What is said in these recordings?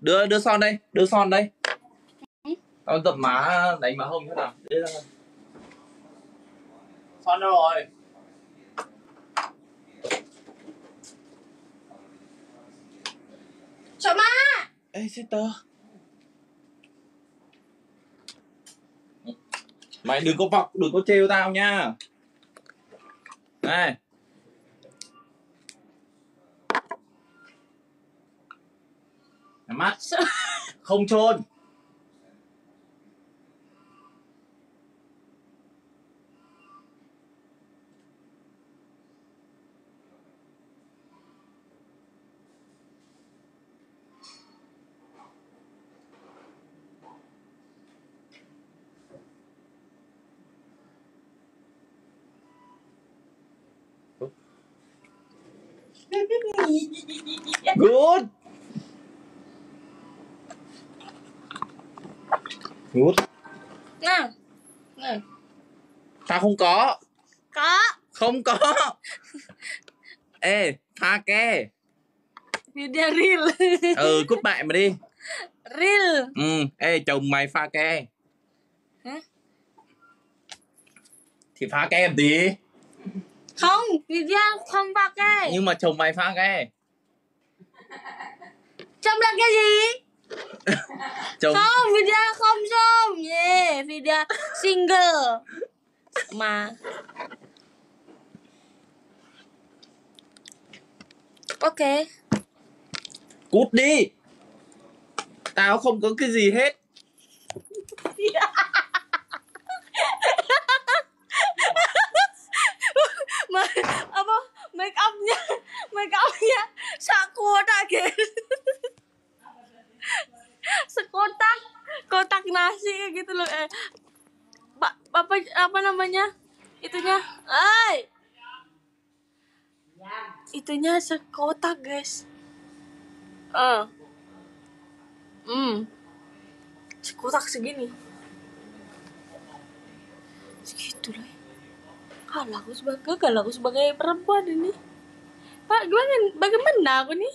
đưa đưa son đây đưa son đây ừ. tao tập má đánh má hồng thế nào đưa ra son đâu rồi Chào ma Ê sister Mày đừng có vọc, đừng có trêu tao nha Này mắt không chôn Good. nút, Nào Nào Tao không có Có Không có Ê Tha ke Video real Ừ cúp mẹ mà đi Real Ừ Ê chồng mày pha ke Hả? Thì pha ke làm gì Không Video không pha ke Nhưng mà chồng mày pha ke Chồng là cái gì chung không video không xong yeah video single mà ok cút đi tao không có cái gì hết mày mà, make up nha make up nha sao cua ta kìa sekotak kotak nasi kayak gitu loh eh pak apa apa namanya itunya ay itunya sekotak guys ah hmm sekotak segini segitu loh kalau aku sebagai kalau aku sebagai perempuan ini pak gimana bagaimana aku nih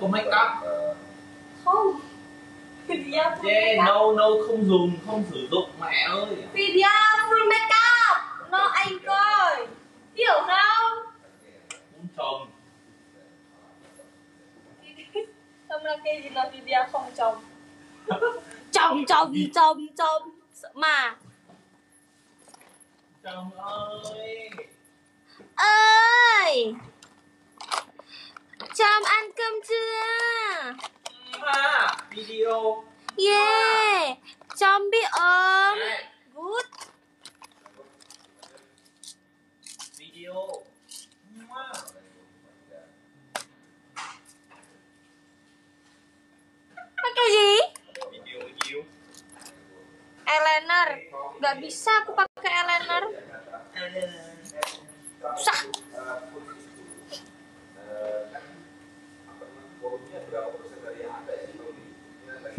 Cô make up Không Video full yeah, No, no, không dùng, không sử dụng mẹ ơi Video full make up No, anh coi Hiểu không? Muốn chồng Hôm nay cái gì là video không chồng Chồng, chồng, chồng, chồng Mà Chồng ơi ơi chom ăn cơm chưa? À, video. Yeah. À. Chom bị ốm. Good. Video. Apa cái gì? Eleanor, nggak iya. bisa aku pakai Eleanor. Iya. Susah. Eh, kan forumnya berapa persen dari yang ada ya sebelum kan dari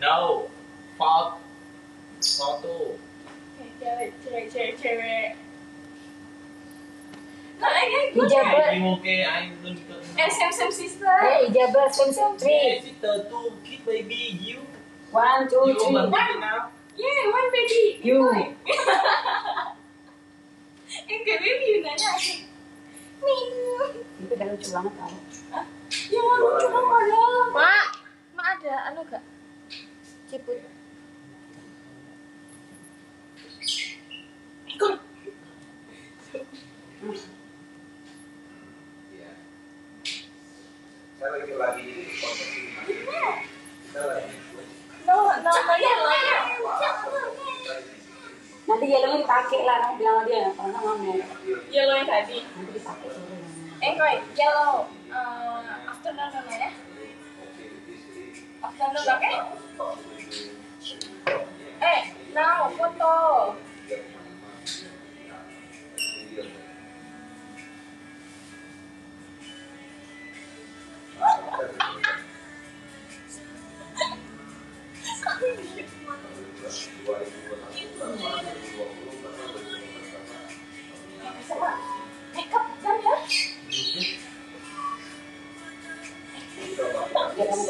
No. Fal Palsu. Cewek-cewek. Nah, ini eh, eh, gue Ijabah. Ini mungkin aing belum SM Sam Sister. Eh, Ijabah Sam Sam Three. Sister two kid baby you. One, two, you three. One. now. Yeah, one baby. You. Enggak eh, baby you nanya. Minggu. Itu udah lucu banget tau. Ya lucu banget. Mak, mak ada anu gak? Ciput. Saya lagi lagi Nanti yellow pakai lah, nanti bilang dia ya, karena mau Yellow yang tadi. Nanti dipakai. Anyway, yellow. Uh, afternoon namanya. Afternoon pakai? Eh, now photo. y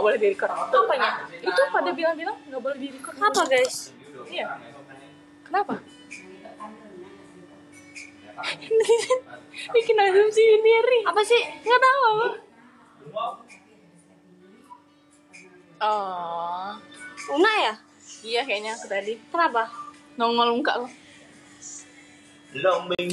nggak boleh di apa apanya itu pada bilang-bilang nggak boleh diri record apa guys iya kenapa bikin asumsi sendiri apa sih nggak tahu apa oh Una ya iya kayaknya aku tadi kenapa nongol muka lo Long